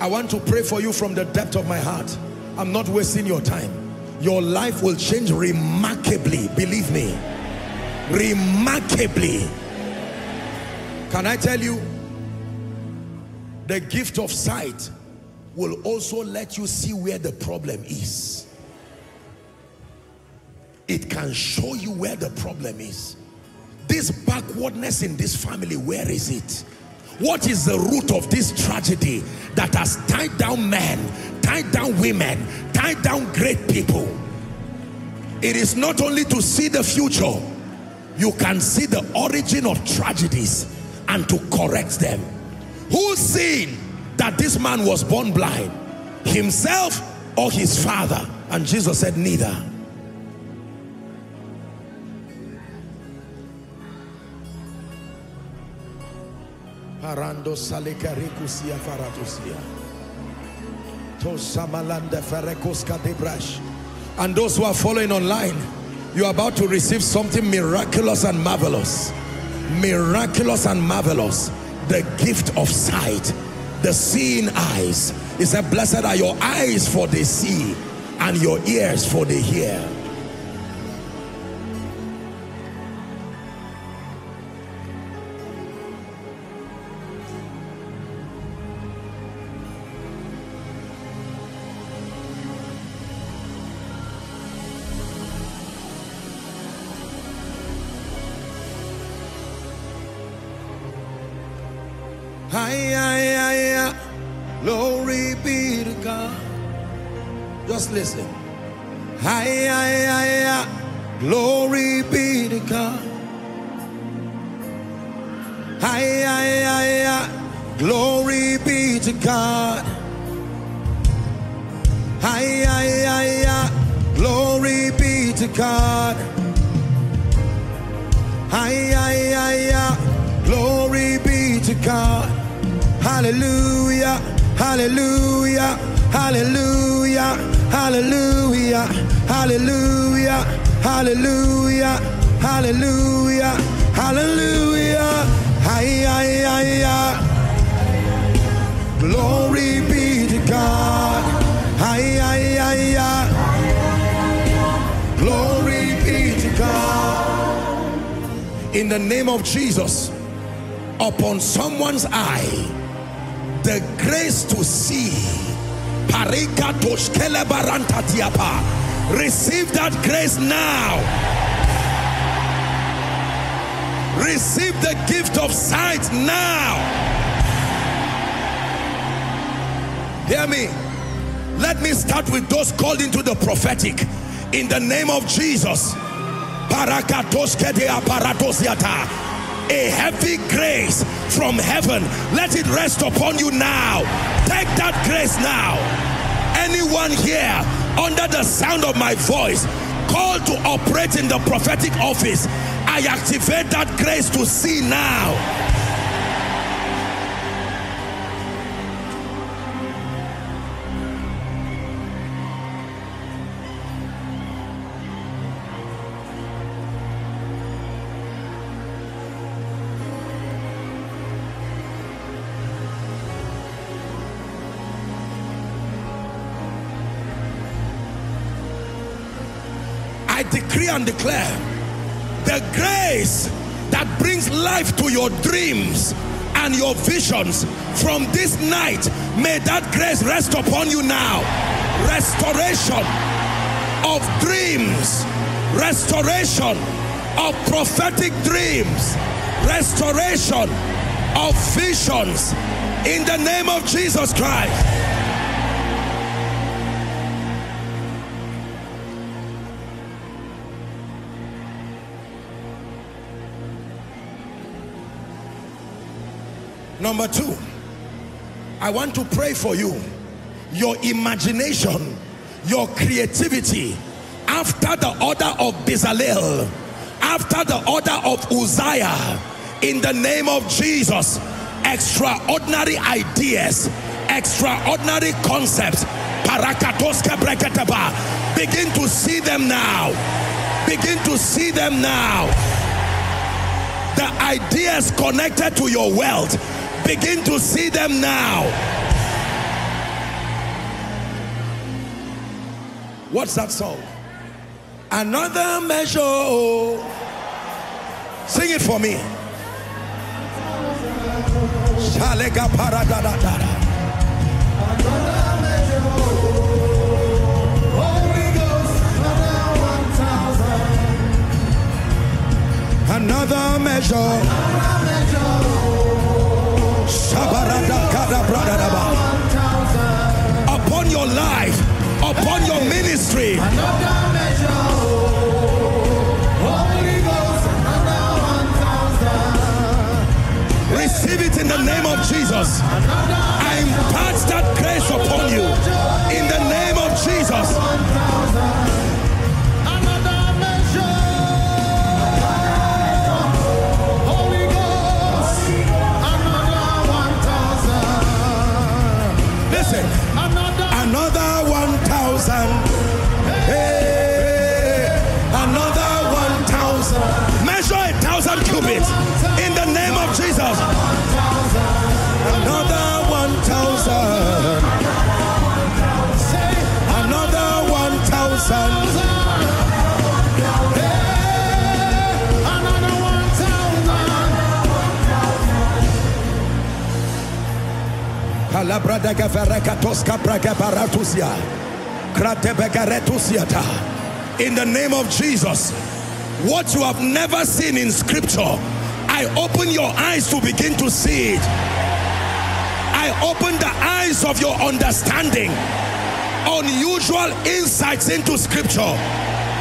I want to pray for you from the depth of my heart. I'm not wasting your time. Your life will change remarkably, believe me. Remarkably. Can I tell you, the gift of sight will also let you see where the problem is. It can show you where the problem is. This backwardness in this family, where is it? What is the root of this tragedy that has tied down men, tied down women, tied down great people? It is not only to see the future, you can see the origin of tragedies and to correct them. Who seen that this man was born blind? Himself or his father? And Jesus said, neither. Parando salekarikusia faratusia. And those who are following online, you're about to receive something miraculous and marvelous. Miraculous and marvelous. The gift of sight. The seeing eyes. He said, blessed are your eyes for they see and your ears for they hear. Glory be to God. Just listen. Hi, hi, hi, hi. Glory be to God. Hi, hi, hi, hi. Glory be to God. Hi, hi, hi, hi. Glory be to God. Hi, hi, hi, hi. Glory be to God. Hallelujah, hallelujah, hallelujah, hallelujah, hallelujah, hallelujah, hallelujah, hallelujah. Hi, hi, hi, hi. Glory be to God. Hi, hi, hi, hi. Glory be to God. In the name of Jesus, upon someone's eye, the grace to see. Receive that grace now. Receive the gift of sight now. Hear me. Let me start with those called into the prophetic. In the name of Jesus. A heavy grace from heaven. Let it rest upon you now. Take that grace now. Anyone here under the sound of my voice called to operate in the prophetic office, I activate that grace to see now. I decree and declare the grace that brings life to your dreams and your visions from this night. May that grace rest upon you now. Restoration of dreams. Restoration of prophetic dreams. Restoration of visions. In the name of Jesus Christ Number two, I want to pray for you. Your imagination, your creativity, after the order of Bezalel, after the order of Uzziah, in the name of Jesus, extraordinary ideas, extraordinary concepts, begin to see them now. Begin to see them now. The ideas connected to your wealth, Begin to see them now. What's that song? Another measure. Sing it for me. Shalega paradadadada. Another measure. Life, upon your ministry. Receive it in the name of Jesus. I impart that grace upon you In the name of Jesus, what you have never seen in scripture, I open your eyes to begin to see it. I open the eyes of your understanding. Unusual insights into scripture.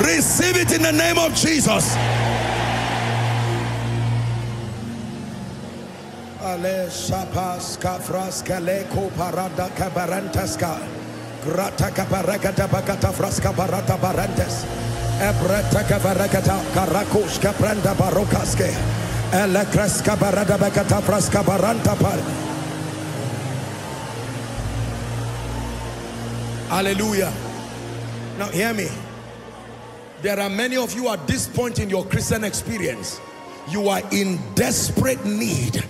Receive it in the name of Jesus. Shapas kafras kaleko parada kabarantaska. Grata kabarakata bakata fraska. Ebreta karakush kapranda barokaske. Bakata fraska. Hallelujah. Now hear me. There are many of you at this point in your Christian experience. You are in desperate need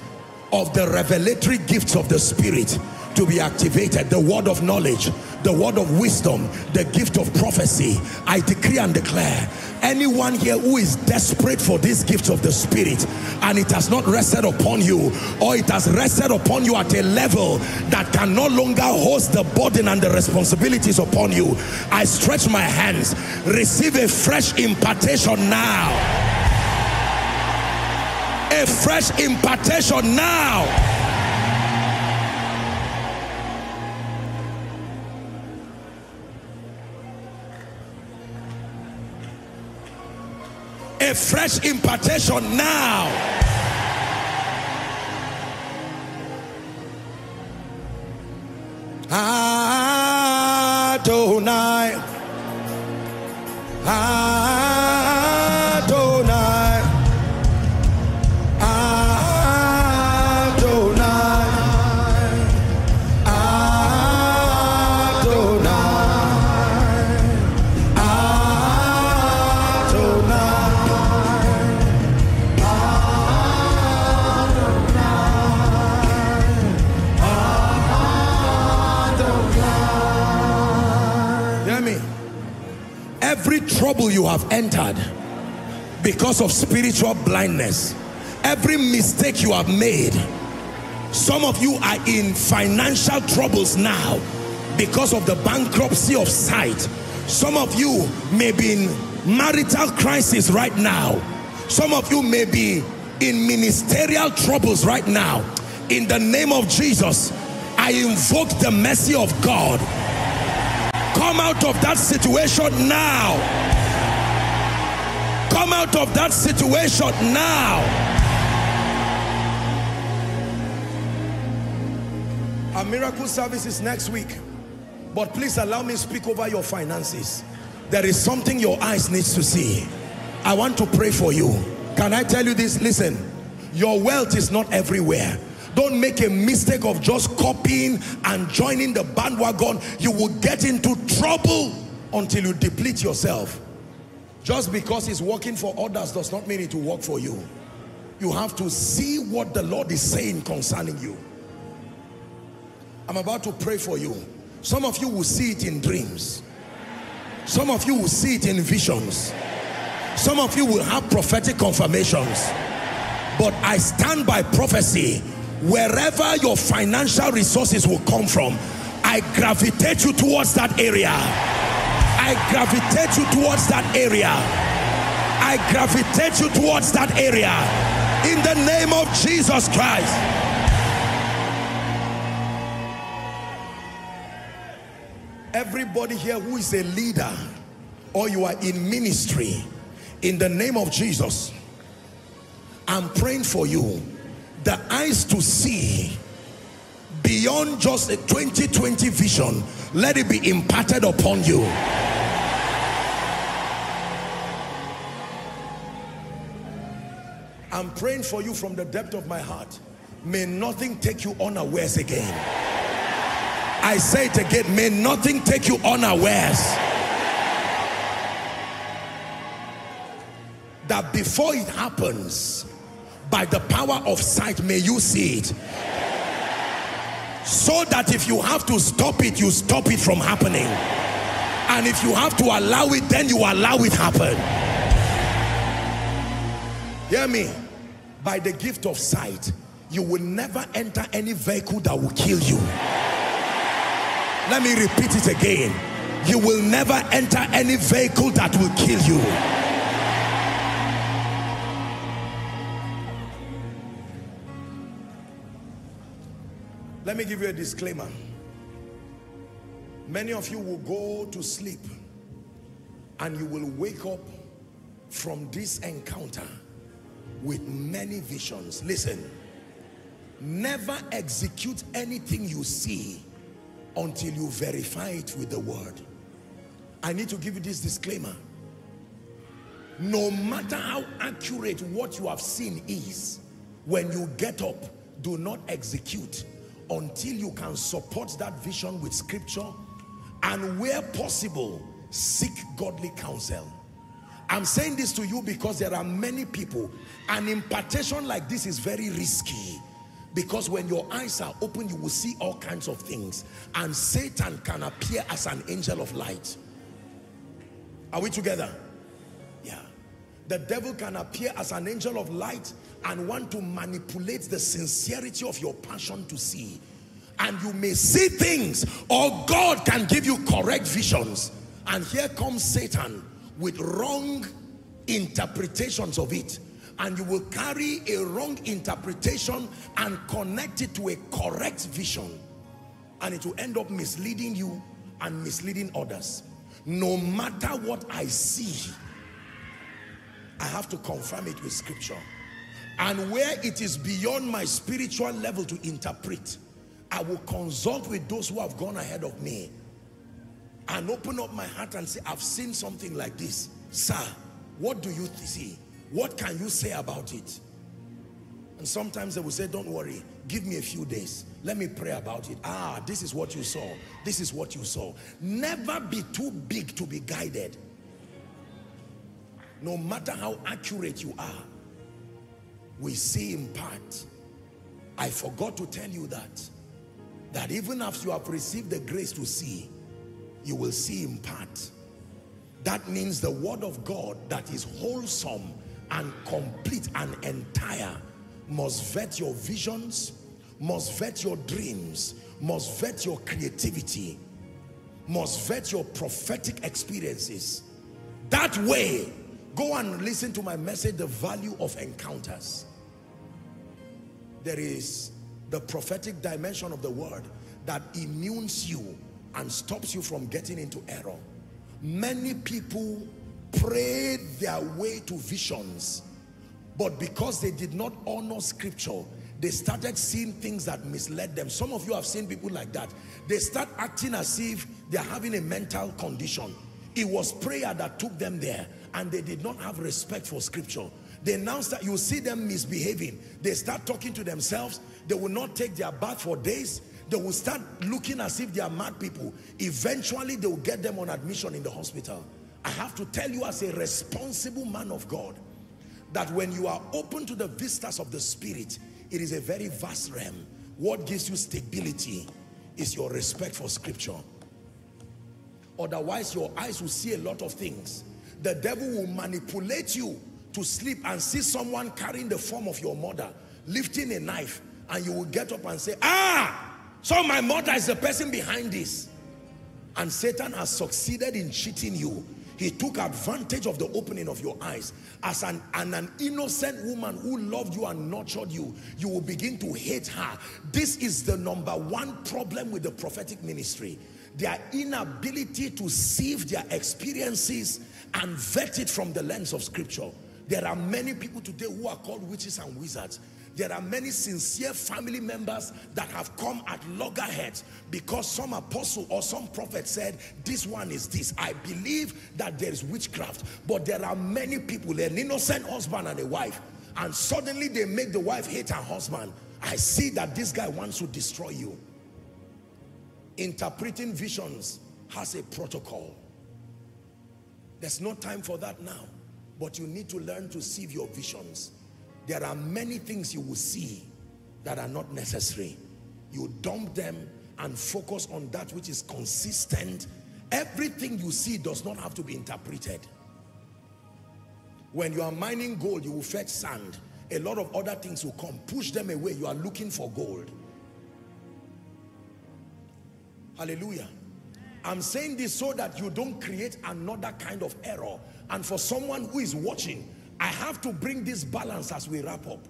of the revelatory gifts of the Spirit to be activated. The word of knowledge, the word of wisdom, the gift of prophecy. I decree and declare, anyone here who is desperate for these gifts of the Spirit and it has not rested upon you or it has rested upon you at a level that can no longer host the burden and the responsibilities upon you, I stretch my hands. Receive a fresh impartation now a fresh impartation now. A fresh impartation now. Every trouble you have entered because of spiritual blindness, every mistake you have made, some of you are in financial troubles now because of the bankruptcy of sight. Some of you may be in marital crisis right now. Some of you may be in ministerial troubles right now. In the name of Jesus, I invoke the mercy of God. Come out of that situation now. Come out of that situation now. Our miracle service is next week. But please allow me to speak over your finances. There is something your eyes needs to see. I want to pray for you. Can I tell you this? Listen, your wealth is not everywhere. Don't make a mistake of just copying and joining the bandwagon. You will get into trouble until you deplete yourself. Just because it's working for others does not mean it will work for you. You have to see what the Lord is saying concerning you. I'm about to pray for you. Some of you will see it in dreams. Some of you will see it in visions. Some of you will have prophetic confirmations. But I stand by prophecy. Wherever your financial resources will come from, I gravitate you towards that area. I gravitate you towards that area. I gravitate you towards that area. In the name of Jesus Christ. Everybody here who is a leader or you are in ministry, in the name of Jesus, I'm praying for you. The eyes to see beyond just a 2020 vision, let it be imparted upon you. I'm praying for you from the depth of my heart. May nothing take you unawares again. I say it again, may nothing take you unawares. That before it happens, by the power of sight, may you see it. So that if you have to stop it, you stop it from happening. And if you have to allow it, then you allow it happen. Hear me? By the gift of sight, you will never enter any vehicle that will kill you. Let me repeat it again. You will never enter any vehicle that will kill you. Let me give you a disclaimer. Many of you will go to sleep and you will wake up from this encounter with many visions. Listen, never execute anything you see until you verify it with the word. I need to give you this disclaimer. No matter how accurate what you have seen is, when you get up, do not execute until you can support that vision with scripture and where possible, seek godly counsel. I'm saying this to you because there are many people, an impartation like this is very risky because when your eyes are open, you will see all kinds of things and Satan can appear as an angel of light. Are we together? Yeah. The devil can appear as an angel of light and want to manipulate the sincerity of your passion to see. And you may see things or God can give you correct visions. And here comes Satan with wrong interpretations of it and you will carry a wrong interpretation and connect it to a correct vision and it will end up misleading you and misleading others no matter what I see I have to confirm it with scripture and where it is beyond my spiritual level to interpret I will consult with those who have gone ahead of me and open up my heart and say, I've seen something like this. Sir, what do you see? What can you say about it? And sometimes they will say, don't worry, give me a few days. Let me pray about it. Ah, this is what you saw. This is what you saw. Never be too big to be guided. No matter how accurate you are, we see in part. I forgot to tell you that. That even after you have received the grace to see, you will see in part. That means the word of God that is wholesome and complete and entire must vet your visions, must vet your dreams, must vet your creativity, must vet your prophetic experiences. That way, go and listen to my message, The Value of Encounters. There is the prophetic dimension of the word that immunes you and stops you from getting into error. Many people pray their way to visions, but because they did not honor scripture, they started seeing things that misled them. Some of you have seen people like that. They start acting as if they're having a mental condition. It was prayer that took them there and they did not have respect for scripture. They now start, you see them misbehaving. They start talking to themselves. They will not take their bath for days. They will start looking as if they are mad people. Eventually, they will get them on admission in the hospital. I have to tell you as a responsible man of God that when you are open to the vistas of the spirit, it is a very vast realm. What gives you stability is your respect for scripture. Otherwise, your eyes will see a lot of things. The devil will manipulate you to sleep and see someone carrying the form of your mother, lifting a knife, and you will get up and say, ah, so my mother is the person behind this. And Satan has succeeded in cheating you. He took advantage of the opening of your eyes. As an, an, an innocent woman who loved you and nurtured you, you will begin to hate her. This is the number one problem with the prophetic ministry. Their inability to sieve their experiences and vet it from the lens of scripture. There are many people today who are called witches and wizards. There are many sincere family members that have come at loggerheads because some apostle or some prophet said, this one is this. I believe that there is witchcraft. But there are many people, an innocent husband and a wife, and suddenly they make the wife hate her husband. I see that this guy wants to destroy you. Interpreting visions has a protocol. There's no time for that now. But you need to learn to sieve your visions. There are many things you will see that are not necessary. You dump them and focus on that which is consistent. Everything you see does not have to be interpreted. When you are mining gold, you will fetch sand. A lot of other things will come. Push them away. You are looking for gold. Hallelujah. I'm saying this so that you don't create another kind of error. And for someone who is watching, I have to bring this balance as we wrap up.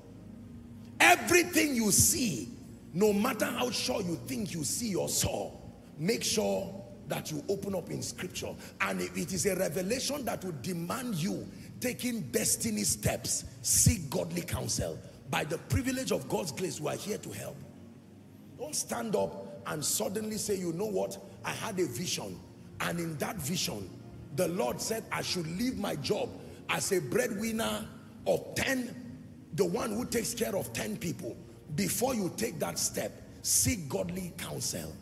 Everything you see, no matter how sure you think you see or saw, make sure that you open up in scripture. And if it is a revelation that will demand you taking destiny steps, seek godly counsel. By the privilege of God's grace, we are here to help. Don't stand up and suddenly say, you know what, I had a vision. And in that vision, the Lord said I should leave my job as a breadwinner of 10, the one who takes care of 10 people. Before you take that step, seek godly counsel.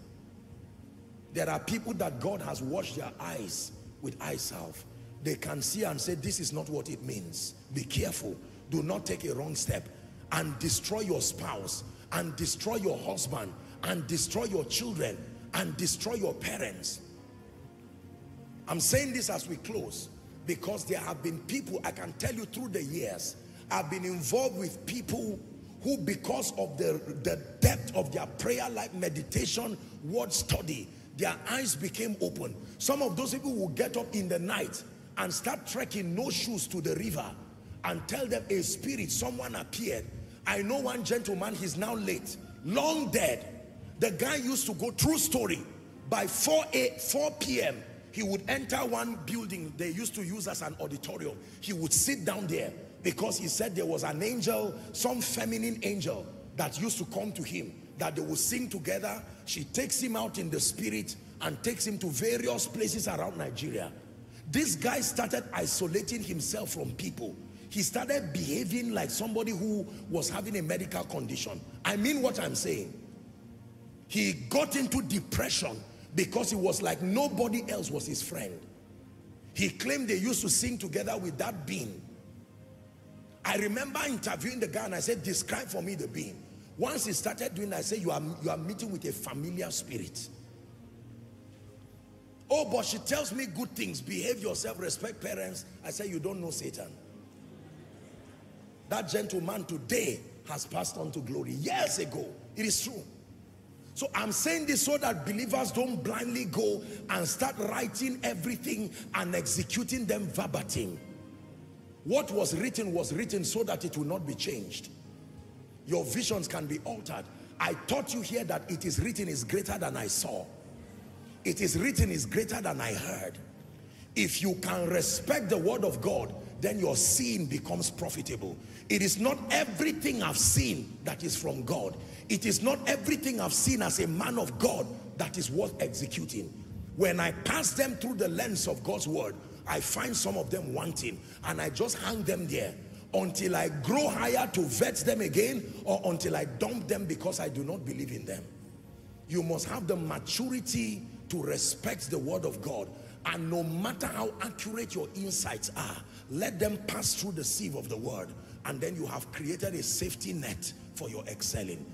There are people that God has washed their eyes with eye salve. They can see and say, this is not what it means. Be careful. Do not take a wrong step and destroy your spouse and destroy your husband and destroy your children and destroy your parents. I'm saying this as we close because there have been people, I can tell you through the years, I've been involved with people who because of the, the depth of their prayer like meditation, word study, their eyes became open. Some of those people will get up in the night and start trekking no shoes to the river and tell them a spirit, someone appeared. I know one gentleman, he's now late, long dead. The guy used to go, true story, by 4, 8, 4 p.m., he would enter one building they used to use as an auditorium. He would sit down there because he said there was an angel, some feminine angel that used to come to him, that they would sing together. She takes him out in the spirit and takes him to various places around Nigeria. This guy started isolating himself from people. He started behaving like somebody who was having a medical condition. I mean what I'm saying. He got into depression because he was like nobody else was his friend. He claimed they used to sing together with that being. I remember interviewing the guy and I said, describe for me the being. Once he started doing I said, you are, you are meeting with a familiar spirit. Oh, but she tells me good things. Behave yourself, respect parents. I said, you don't know Satan. That gentleman today has passed on to glory years ago. It is true. So I'm saying this so that believers don't blindly go and start writing everything and executing them verbatim. What was written was written so that it will not be changed. Your visions can be altered. I taught you here that it is written is greater than I saw. It is written is greater than I heard. If you can respect the word of God, then your seeing becomes profitable. It is not everything I've seen that is from God. It is not everything I've seen as a man of God that is worth executing. When I pass them through the lens of God's word, I find some of them wanting and I just hang them there until I grow higher to vet them again or until I dump them because I do not believe in them. You must have the maturity to respect the word of God and no matter how accurate your insights are, let them pass through the sieve of the word and then you have created a safety net for your excelling.